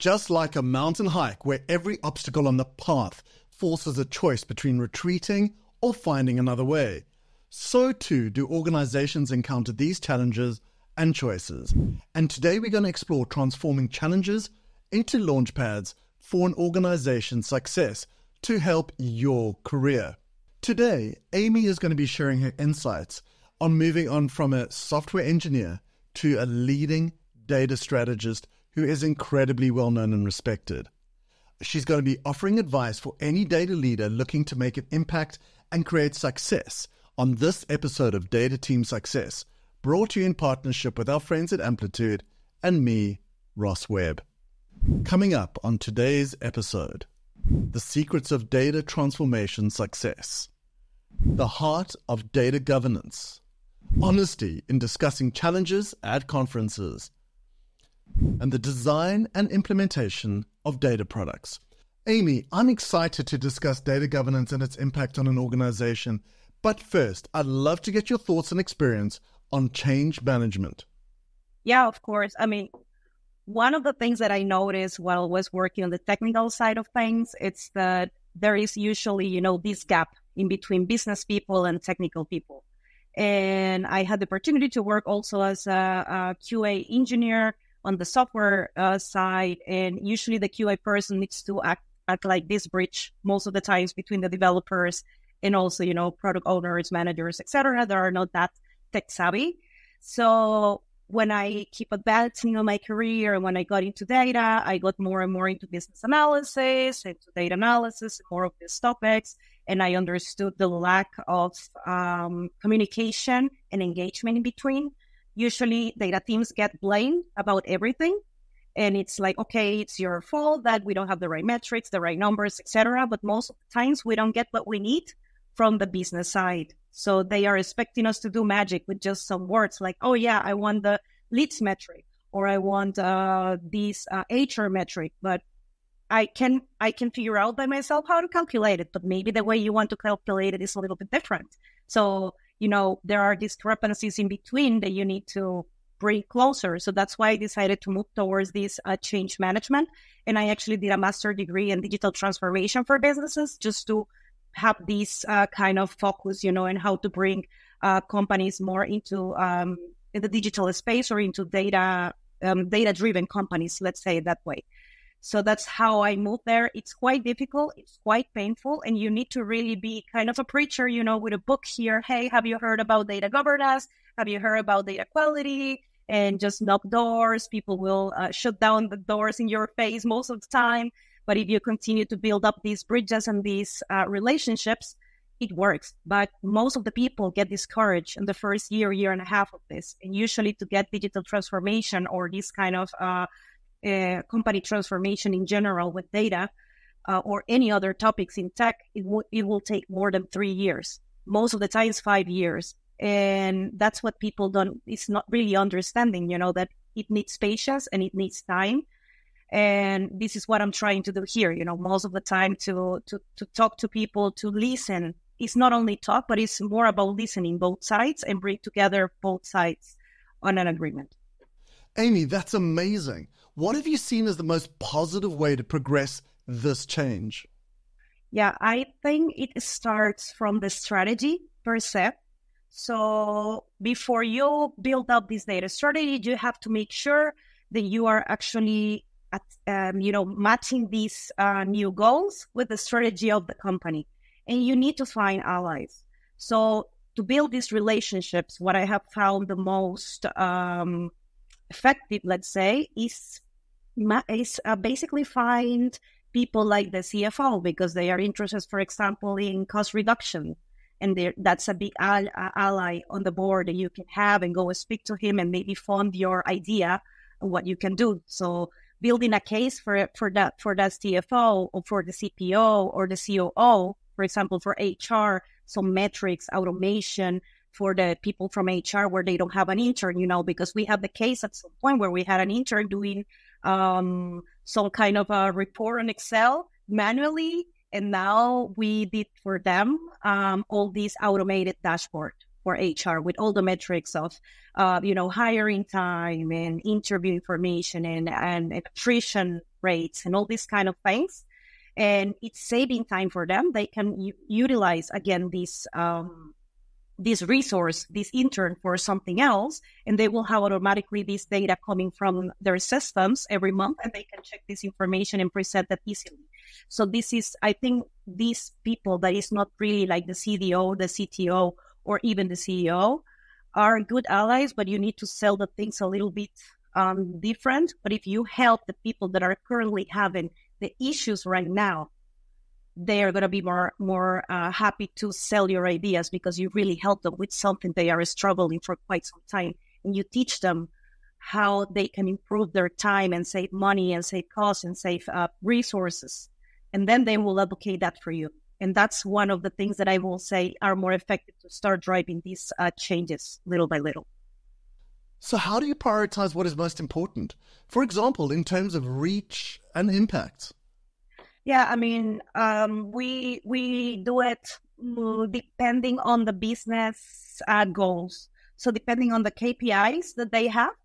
Just like a mountain hike where every obstacle on the path forces a choice between retreating or finding another way, so too do organizations encounter these challenges and choices. And today we're going to explore transforming challenges into launchpads for an organization's success to help your career. Today, Amy is going to be sharing her insights on moving on from a software engineer to a leading data strategist who is incredibly well known and respected. She's going to be offering advice for any data leader looking to make an impact and create success on this episode of Data Team Success, brought to you in partnership with our friends at Amplitude and me, Ross Webb. Coming up on today's episode The Secrets of Data Transformation Success, the heart of data governance, honesty in discussing challenges at conferences, and the design and implementation of data products. Amy, I'm excited to discuss data governance and its impact on an organization. But first, I'd love to get your thoughts and experience on change management. Yeah, of course. I mean, one of the things that I noticed while I was working on the technical side of things, it's that there is usually, you know, this gap in between business people and technical people. And I had the opportunity to work also as a, a QA engineer on the software uh, side. And usually the QA person needs to act, act like this bridge most of the times between the developers and also, you know, product owners, managers, etc. that are not that tech savvy. So when I keep advancing on my career and when I got into data, I got more and more into business analysis, into data analysis, more of these topics. And I understood the lack of um, communication and engagement in between. Usually data teams get blamed about everything. And it's like, okay, it's your fault that we don't have the right metrics, the right numbers, etc. But most times we don't get what we need from the business side. So they are expecting us to do magic with just some words like, oh yeah, I want the leads metric or I want uh, this uh, HR metric, but I can I can figure out by myself how to calculate it. But maybe the way you want to calculate it is a little bit different. So you know there are discrepancies in between that you need to bring closer. So that's why I decided to move towards this uh, change management. And I actually did a master degree in digital transformation for businesses just to have this uh, kind of focus, you know, and how to bring uh, companies more into um, the digital space or into data um, data driven companies. Let's say it that way. So that's how I moved there. It's quite difficult. It's quite painful, and you need to really be kind of a preacher, you know, with a book here. Hey, have you heard about data governance? Have you heard about data quality? And just knock doors. People will uh, shut down the doors in your face most of the time. But if you continue to build up these bridges and these uh, relationships, it works. But most of the people get discouraged in the first year, year and a half of this. And usually, to get digital transformation or this kind of uh, uh, company transformation in general with data uh, or any other topics in tech, it, w- it will take more than three years. Most of the time, times, five years. And that's what people don't, it's not really understanding, you know, that it needs patience and it needs time and this is what i'm trying to do here you know most of the time to to to talk to people to listen it's not only talk but it's more about listening both sides and bring together both sides on an agreement amy that's amazing what have you seen as the most positive way to progress this change yeah i think it starts from the strategy per se so before you build up this data strategy you have to make sure that you are actually at, um, you know, matching these uh, new goals with the strategy of the company. And you need to find allies. So to build these relationships, what I have found the most um, effective, let's say, is is uh, basically find people like the CFO because they are interested, for example, in cost reduction. And that's a big ally on the board that you can have and go and speak to him and maybe fund your idea of what you can do. So building a case for for that for that CFO or for the CPO or the COO, for example, for HR, some metrics, automation for the people from HR where they don't have an intern, you know, because we had the case at some point where we had an intern doing um, some kind of a report on Excel manually, and now we did for them um, all these automated dashboard for HR with all the metrics of, uh, you know, hiring time and interview information and, and attrition rates and all these kind of things. And it's saving time for them. They can u- utilize again this um, this resource, this intern for something else, and they will have automatically this data coming from their systems every month, and they can check this information and present that easily. So this is, I think, these people that is not really like the CDO, the CTO, or even the CEO are good allies, but you need to sell the things a little bit um, different. But if you help the people that are currently having the issues right now, they are going to be more more uh, happy to sell your ideas because you really help them with something they are struggling for quite some time, and you teach them how they can improve their time and save money and save costs and save uh, resources, and then they will advocate that for you. And that's one of the things that I will say are more effective to start driving these uh, changes little by little. So, how do you prioritize what is most important? For example, in terms of reach and impact. Yeah, I mean, um, we we do it mm, depending on the business uh, goals. So, depending on the KPIs that they have,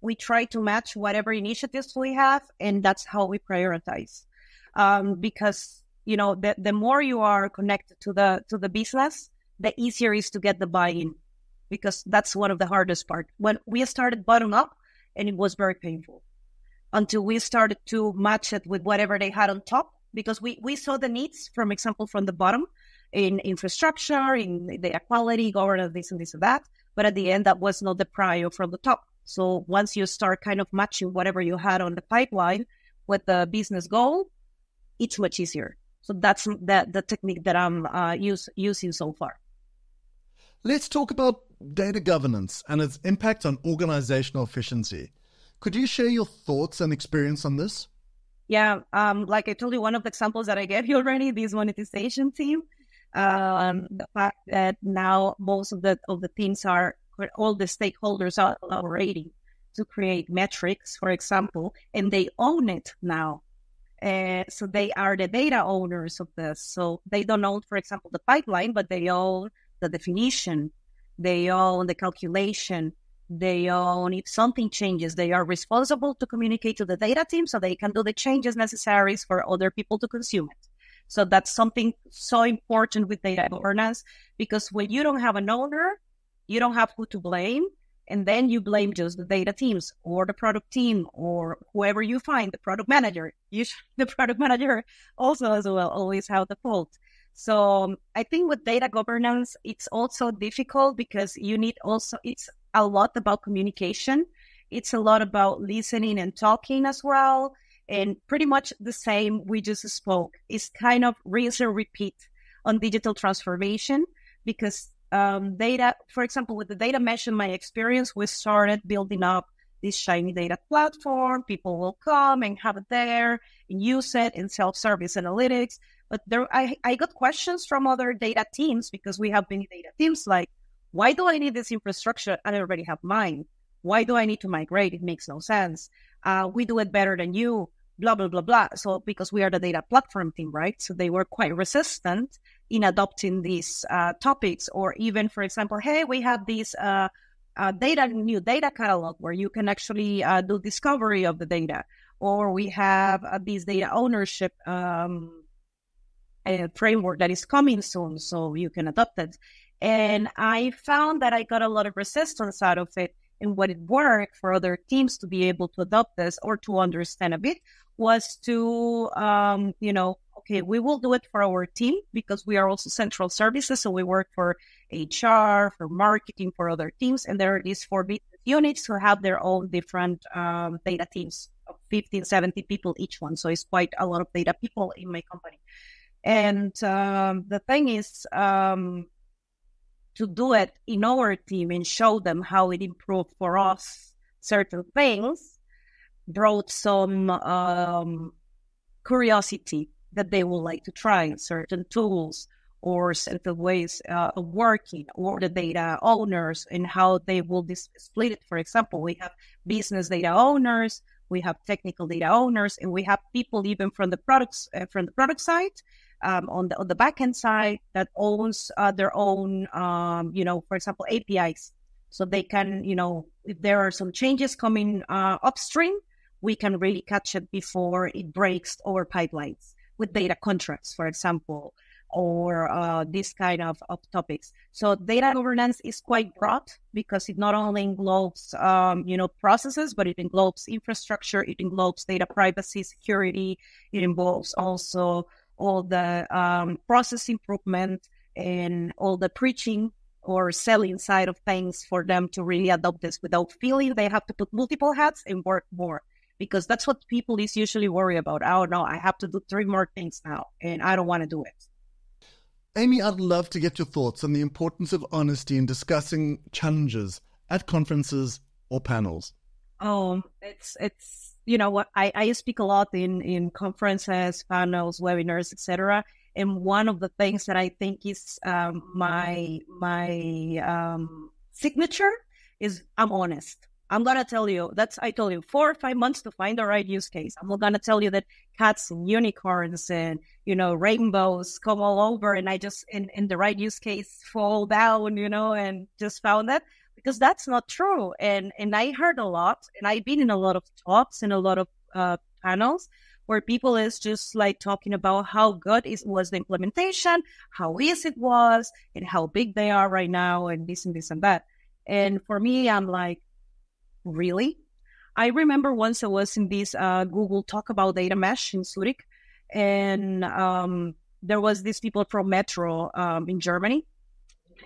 we try to match whatever initiatives we have, and that's how we prioritize. Um, because you know, the, the more you are connected to the to the business, the easier it is to get the buy-in because that's one of the hardest part. When we started bottom up, and it was very painful until we started to match it with whatever they had on top because we, we saw the needs, from example, from the bottom in infrastructure, in the equality, governance, this and this and that. But at the end, that was not the prior from the top. So once you start kind of matching whatever you had on the pipeline with the business goal, it's much easier. So that's the, the technique that I'm uh, use, using so far. Let's talk about data governance and its impact on organizational efficiency. Could you share your thoughts and experience on this? Yeah, um, like I told you, one of the examples that I gave you already, this monetization team, um, the fact that now most of the of the teams are all the stakeholders are collaborating to create metrics, for example, and they own it now. Uh, so they are the data owners of this. So they don't own, for example, the pipeline, but they own the definition, they own the calculation, they own if something changes, they are responsible to communicate to the data team so they can do the changes necessary for other people to consume it. So that's something so important with data governance because when you don't have an owner, you don't have who to blame and then you blame just the data teams or the product team or whoever you find the product manager you the product manager also as well always have the fault so um, i think with data governance it's also difficult because you need also it's a lot about communication it's a lot about listening and talking as well and pretty much the same we just spoke is kind of rinse and repeat on digital transformation because um, data, for example, with the data mesh in my experience, we started building up this shiny data platform. People will come and have it there and use it in self-service analytics. But there, I, I got questions from other data teams because we have many data teams like, why do I need this infrastructure? I already have mine. Why do I need to migrate? It makes no sense. Uh, we do it better than you blah blah blah blah so because we are the data platform team right so they were quite resistant in adopting these uh, topics or even for example hey we have this uh, uh, data new data catalog where you can actually uh, do discovery of the data or we have uh, this data ownership um, framework that is coming soon so you can adopt it and i found that i got a lot of resistance out of it and what it worked for other teams to be able to adopt this or to understand a bit was to, um, you know, okay, we will do it for our team because we are also central services. So we work for HR, for marketing, for other teams. And there are these four units who have their own different um, data teams of 15, 70 people each one. So it's quite a lot of data people in my company. And um, the thing is, um, to do it in our team and show them how it improved for us certain things brought some um, curiosity that they would like to try certain tools or certain ways uh, of working or the data owners and how they will dis- split it. For example, we have business data owners, we have technical data owners, and we have people even from the products uh, from the product side um, on the on the backend side that owns uh, their own, um, you know, for example, APIs, so they can, you know, if there are some changes coming uh, upstream, we can really catch it before it breaks our pipelines with data contracts, for example, or uh, this kind of, of topics. So data governance is quite broad because it not only englobes, um, you know, processes, but it englobes infrastructure, it englobes data privacy, security, it involves also all the um, process improvement and all the preaching or selling side of things for them to really adopt this without feeling they have to put multiple hats and work more because that's what people is usually worry about. Oh no, I have to do three more things now and I don't want to do it. Amy, I'd love to get your thoughts on the importance of honesty in discussing challenges at conferences or panels. Oh, it's it's you know what I, I speak a lot in in conferences, panels, webinars, etc. And one of the things that I think is um, my my um, signature is I'm honest. I'm gonna tell you that's I told you four or five months to find the right use case. I'm not gonna tell you that cats and unicorns and you know rainbows come all over and I just in, in the right use case fall down, you know, and just found that because that's not true. And and I heard a lot, and I've been in a lot of talks and a lot of uh, panels where people is just like talking about how good is was the implementation, how easy it was, and how big they are right now, and this and this and that. And for me, I'm like, really? I remember once I was in this uh, Google talk about data mesh in Zurich, and um, there was these people from Metro um, in Germany,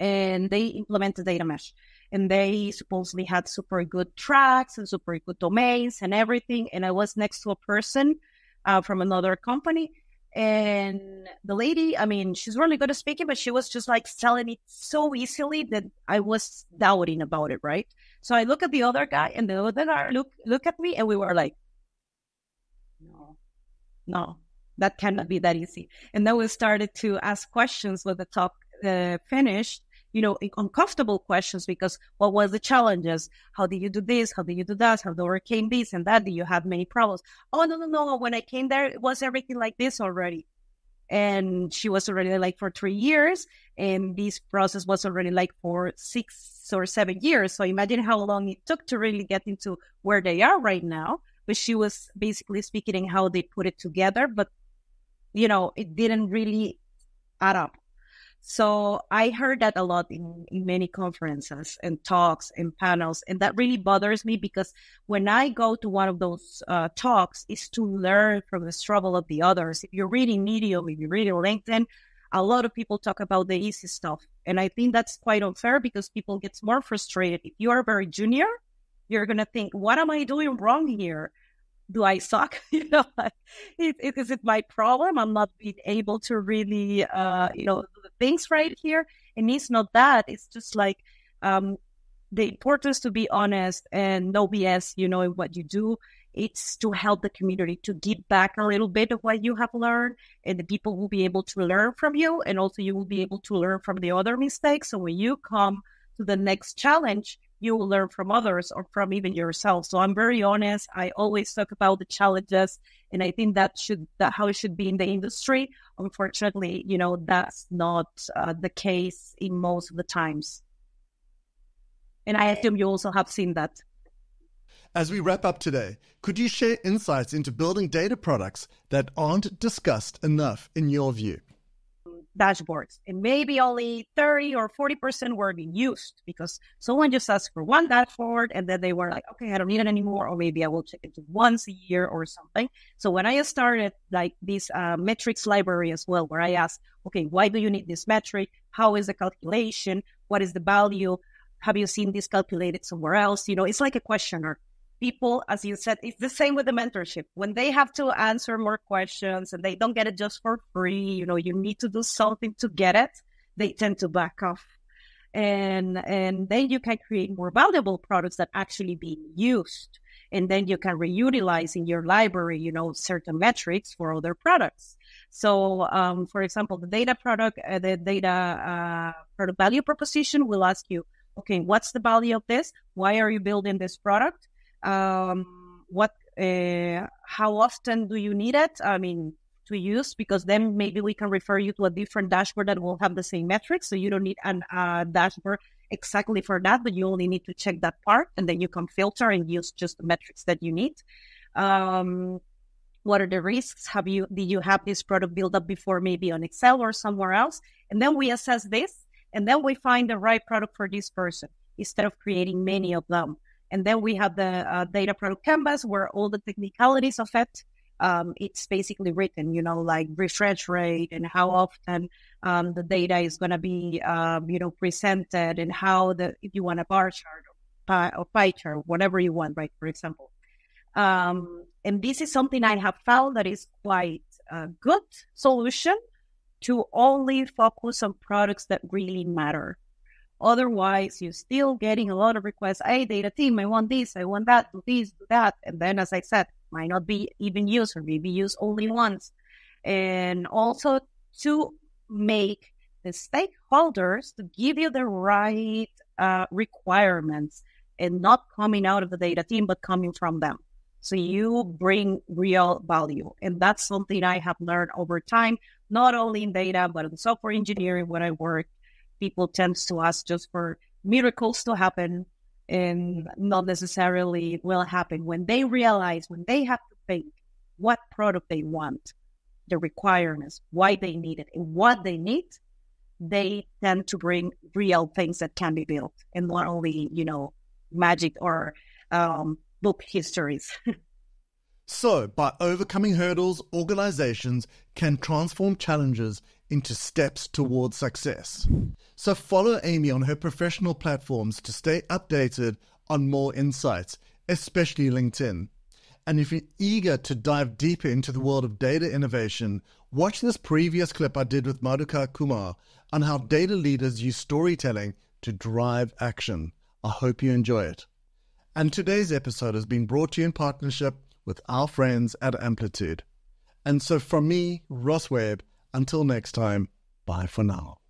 and they implemented data mesh, and they supposedly had super good tracks and super good domains and everything. And I was next to a person uh, from another company, and the lady, I mean, she's really good at speaking, but she was just like selling it so easily that I was doubting about it, right? So I look at the other guy, and the other guy look look at me, and we were like, no, no, that cannot be that easy. And then we started to ask questions with the talk uh, finished, you know, uncomfortable questions because what was the challenges? How did you do this? How did you do that? How did you overcame this and that? Did you have many problems? Oh, no, no, no. When I came there, it was everything like this already. And she was already like for three years. And this process was already like for six or seven years. So imagine how long it took to really get into where they are right now. But she was basically speaking how they put it together. But, you know, it didn't really add up. So I heard that a lot in, in many conferences and talks and panels. And that really bothers me because when I go to one of those uh, talks, is to learn from the struggle of the others. If you're reading Medium, if you're reading LinkedIn, a lot of people talk about the easy stuff. And I think that's quite unfair because people get more frustrated. If you are very junior, you're going to think, what am I doing wrong here? Do I suck? you know, is, is it my problem? I'm not being able to really, uh, you know, do the things right here. And it's not that. It's just like um, the importance to be honest and no BS, you know, in what you do. It's to help the community to give back a little bit of what you have learned, and the people will be able to learn from you, and also you will be able to learn from the other mistakes. So when you come to the next challenge, you will learn from others or from even yourself. So I'm very honest. I always talk about the challenges, and I think that should that how it should be in the industry. Unfortunately, you know that's not uh, the case in most of the times. And I assume you also have seen that. As we wrap up today, could you share insights into building data products that aren't discussed enough in your view? Dashboards and maybe only 30 or 40% were being used because someone just asked for one dashboard and then they were like, okay, I don't need it anymore. Or maybe I will check it once a year or something. So when I started like this uh, metrics library as well, where I asked, okay, why do you need this metric? How is the calculation? What is the value? Have you seen this calculated somewhere else? You know, it's like a questionnaire people, as you said, it's the same with the mentorship. When they have to answer more questions and they don't get it just for free, you know, you need to do something to get it, they tend to back off. And and then you can create more valuable products that actually being used. And then you can reutilize in your library, you know, certain metrics for other products. So, um, for example, the data product, uh, the data uh, product value proposition will ask you, okay, what's the value of this? Why are you building this product? Um, what uh, how often do you need it i mean to use because then maybe we can refer you to a different dashboard that will have the same metrics. So you don't need a uh, dashboard exactly for that, but you only need to check that part and then you can filter and use just the metrics that you need. Um, what are the risks? Have you did you have this product built up before, maybe on Excel or somewhere else? And then we assess this, and then we find the right product for this person instead of creating many of them. And then we have the uh, data product canvas where all the technicalities of it um, it's basically written, you know, like refresh rate and how often um, the data is going to be, um, you know, presented and how the, if you want a bar chart or pie, or pie chart, whatever you want, right? For example. Um, and this is something I have found that is quite a good solution to only focus on products that really matter. Otherwise, you're still getting a lot of requests. Hey, data team, I want this, I want that, do this, do that. And then, as I said, might not be even used or maybe used only once. And also to make the stakeholders to give you the right uh, requirements and not coming out of the data team, but coming from them. So you bring real value. And that's something I have learned over time, not only in data, but in software engineering when I work. People tend to ask just for miracles to happen and not necessarily will happen. When they realize when they have to think what product they want the requirements why they need it and what they need they tend to bring real things that can be built and not only you know magic or um, book histories. So by overcoming hurdles organizations can transform challenges into steps towards success. So follow Amy on her professional platforms to stay updated on more insights, especially LinkedIn. And if you're eager to dive deeper into the world of data innovation, watch this previous clip I did with Madhukar Kumar on how data leaders use storytelling to drive action. I hope you enjoy it. And today's episode has been brought to you in partnership with our friends at Amplitude. And so from me, Ross Webb, until next time, bye for now.